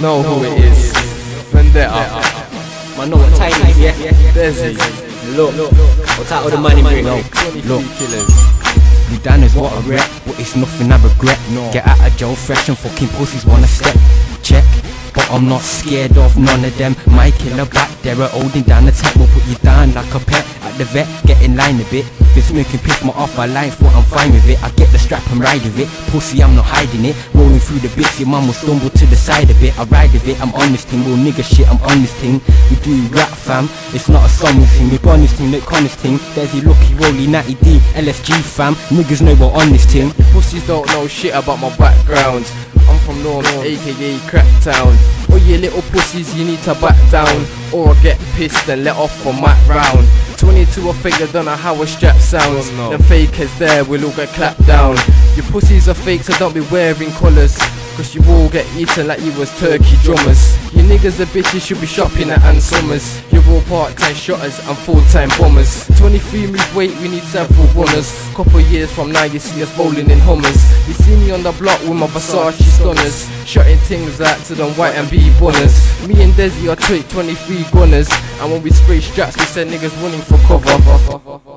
know who it is. Vendetta. Man, know what time it is, yeah? Dezzy. Look, what out of the money bring? look. killers. You done is what I rep, but it's nothing I regret. Get out of jail fresh and fucking pussies wanna step. Check. But I'm not scared of none of them. My killer back there, are holding down the tap will put you down like a pet. At the vet, get in line a bit. Been smoking piss my off my life, but I'm fine with it. I get strap ride with it. Pussy, I'm not hiding it. Rolling through the bits, your mum will stumble to the side of it. I ride with it, I'm on this thing. Real nigga shit, I'm on this thing. We do rap fam, it's not a summer thing. We on this thing, look on this thing. There's the lucky rolly, natty D, LSG fam. Niggas know we're on this thing. Pussies don't know shit about my background. I'm from North, aka Cracktown. All oh, you little pussies, you need to back down. Or I get pissed and let off for my round. 22 a figure, don't know how a strap sounds. Them fakers there we'll all get clapped down. Your pussies are fake, so don't be wearing collars. Cause you all get eaten like you was turkey drummers. You niggas are bitches should be shopping at Ann Summers. You're all part-time shotters and full-time bombers. 23 move weight, we need several runners. Couple years from now you see us rolling in Hummers. You see on the block with my Versace stunners. Shutting things out to them white and B bunners. Me and Dezzy are twit 23 gunners. And when we spray straps we send niggas running for cover.